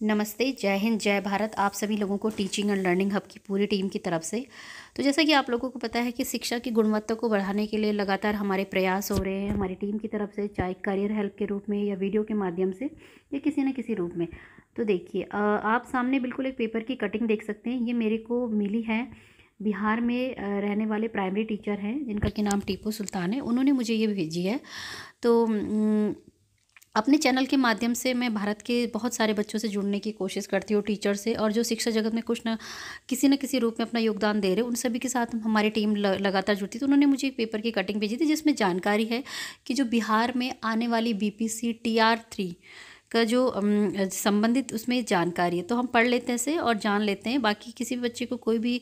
नमस्ते, जय हिंद, जय भारत। आप सभी लोगों को टीचिंग एंड लर्निंग हब की पूरी टीम की तरफ़ से। तो जैसा कि आप लोगों को पता है कि शिक्षा की गुणवत्ता को बढ़ाने के लिए लगातार हमारे प्रयास हो रहे हैं, हमारी टीम की तरफ़ से, चाहे करियर हेल्प के रूप में या वीडियो के माध्यम से, या किसी न किसी रूप में। तो देखिए आप सामने बिल्कुल एक पेपर की कटिंग देख सकते हैं। ये मेरे को मिली है। बिहार में रहने वाले प्राइमरी टीचर हैं, जिनका कि नाम टीपू सुल्तान है। उन्होंने मुझे ये भेजी है। तो अपने चैनल के माध्यम से मैं भारत के बहुत सारे बच्चों से जुड़ने की कोशिश करती हूँ, टीचर से, और जो शिक्षा जगत में कुछ ना, किसी न किसी रूप में अपना योगदान दे रहे उन सभी के साथ हमारी टीम लगातार जुड़ती तो उन्होंने मुझे एक पेपर की कटिंग भेजी थी, जिसमें जानकारी है कि जो बिहार में आने वाली B P C T R three का जो संबंधित उसमें जानकारी है तो हम पढ़ लेते हैं इसे और जान लेते हैं। बाकी किसी भी बच्चे को कोई भी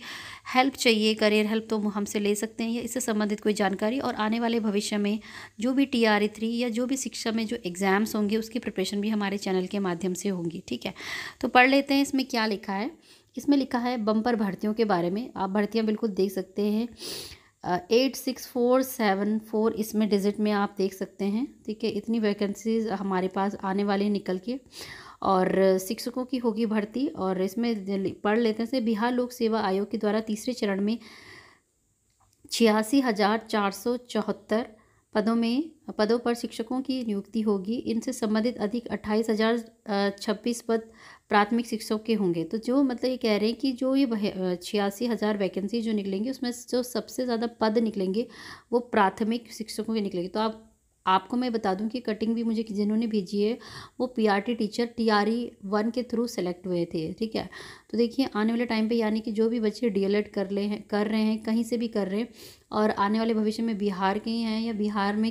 हेल्प चाहिए, करियर हेल्प तो हमसे ले सकते हैं या इससे संबंधित कोई जानकारी। और आने वाले भविष्य में जो भी टी आर थ्री या जो भी शिक्षा में जो एग्ज़ाम्स होंगे, उसकी प्रिपरेशन भी हमारे चैनल के माध्यम से होंगी, ठीक है? तो पढ़ लेते हैं, इसमें क्या लिखा है? इसमें लिखा है, बम्पर भर्तियों के बारे में। आप भर्तियाँ बिल्कुल देख सकते हैं। Eight six four seven four, इसमें डिजिट में आप देख सकते हैं। ठीक है, इतनी वैकेंसीज हमारे पास आने वाली निकल के, और शिक्षकों की होगी भर्ती, और इसमें पढ़ लेते हैं। बिहार लोक सेवा आयोग के द्वारा तीसरे चरण में छियासी हज़ार चार सौ चौहत्तर पदों में, पदों पर शिक्षकों की नियुक्ति होगी। इनसे संबंधित अधिक अट्ठाईस हज़ार छब्बीस पद प्राथमिक शिक्षकों के होंगे। तो जो मतलब ये कह रहे हैं कि जो ये छियासी हज़ार वैकेंसी जो निकलेंगी, उसमें जो सबसे ज़्यादा पद निकलेंगे, वो प्राथमिक शिक्षकों के निकलेंगे। तो आप आपको मैं बता दूँ कि कटिंग भी मुझे जिन्होंने भेजी है वो पीआरटी टीचर टीआरई वन के थ्रू सेलेक्ट हुए थे ठीक है? तो देखिए आने वाले टाइम पे यानी कि जो भी बच्चे डीएलएड कर ले हैं कर रहे हैं कहीं से भी कर रहे हैं और आने वाले भविष्य में बिहार के ही हैं या बिहार में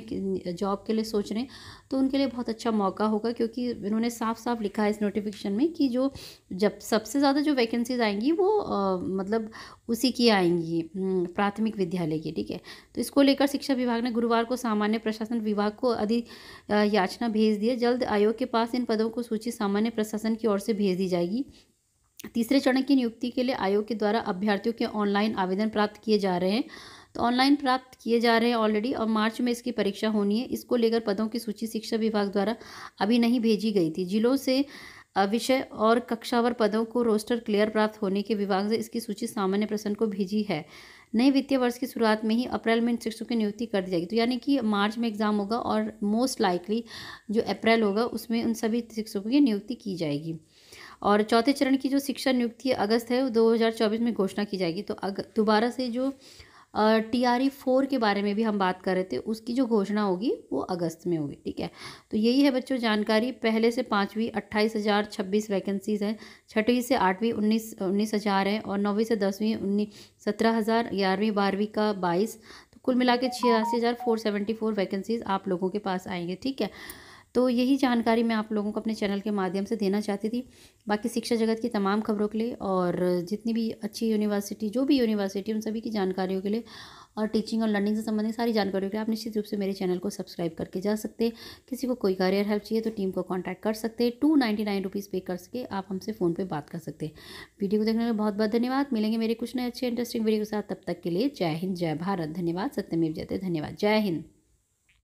जॉब के लिए सोच रहे हैं तो उनके लिए बहुत अच्छा मौका होगा क्योंकि इन्होंने साफ़ साफ़ लिखा है इस नोटिफिकेशन में कि जो जब सबसे ज़्यादा जो वैकेंसीज आएँगी वो आ, मतलब उसी की आएँगी प्राथमिक विद्यालय की ठीक है? तो इसको लेकर शिक्षा विभाग ने गुरुवार को सामान्य प्रशासन विभाग को अधि याचना भेज दी है जल्द आयोग के पास इन पदों को सूची सामान्य प्रशासन की ओर से भेज दी जाएगी। तीसरे चरण की नियुक्ति के लिए आयोग के द्वारा अभ्यर्थियों के ऑनलाइन आवेदन प्राप्त किए जा रहे हैं। तो ऑनलाइन प्राप्त किए जा रहे हैं ऑलरेडी। और मार्च में इसकी परीक्षा होनी है। इसको लेकर पदों की सूची शिक्षा विभाग द्वारा अभी नहीं भेजी गई थी। जिलों से विषय और कक्षावर पदों को रोस्टर क्लियर प्राप्त होने के विभाग से इसकी सूची सामान्य प्रश्न को भेजी है। नए वित्तीय वर्ष की शुरुआत में ही अप्रैल में इन शिक्षकों की नियुक्ति कर दी जाएगी। तो यानी कि मार्च में एग्ज़ाम होगा और मोस्ट लाइकली जो अप्रैल होगा, उसमें उन सभी शिक्षकों की नियुक्ति की जाएगी। और चौथे चरण की जो शिक्षा नियुक्ति अगस्त है, वो दो हज़ार चौबीस में घोषणा की जाएगी। तो दोबारा से जो टी आर ई फोर के बारे में भी हम बात कर रहे थे, उसकी जो घोषणा होगी, वो अगस्त में होगी, ठीक है? तो यही है बच्चों जानकारी। पहले से पाँचवीं अट्ठाईस हज़ार छब्बीस वैकेंसीज हैं, छठवीं से आठवीं उन्नीस उन्नीस हज़ार है और नौवीं से दसवीं उन्नीस सत्रह हज़ार, ग्यारहवीं, बारहवीं का बाईस। तो कुल मिला के छियासी हज़ार फोर सेवेंटी फोर वैकेंसीज आप लोगों के पास आएँगे, ठीक है? तो यही जानकारी मैं आप लोगों को अपने चैनल के माध्यम से देना चाहती थी। बाकी शिक्षा जगत की तमाम खबरों के लिए और जितनी भी अच्छी यूनिवर्सिटी जो भी यूनिवर्सिटी उन सभी की जानकारियों के लिए और टीचिंग और लर्निंग से संबंधित सारी जानकारियों के लिए आप निश्चित रूप से मेरे चैनल को सब्सक्राइब करके जा सकते हैं। किसी को कोई करियर हेल्प चाहिए तो टीम को कॉन्टैक्ट कर सकते हैं। टू नाइन्टी नाइन रुपीज़ पे कर सके आप हमसे फ़ोन पर बात कर सकते हैं। वीडियो को देखने के लिए बहुत बहुत धन्यवाद। मिलेंगे मेरे कुछ नए अच्छे इंटरेस्टिंग वीडियो के साथ। तब तक के लिए जय हिंद, जय भारत। धन्यवाद। सत्यमेव जयते। धन्यवाद। जय हिंद।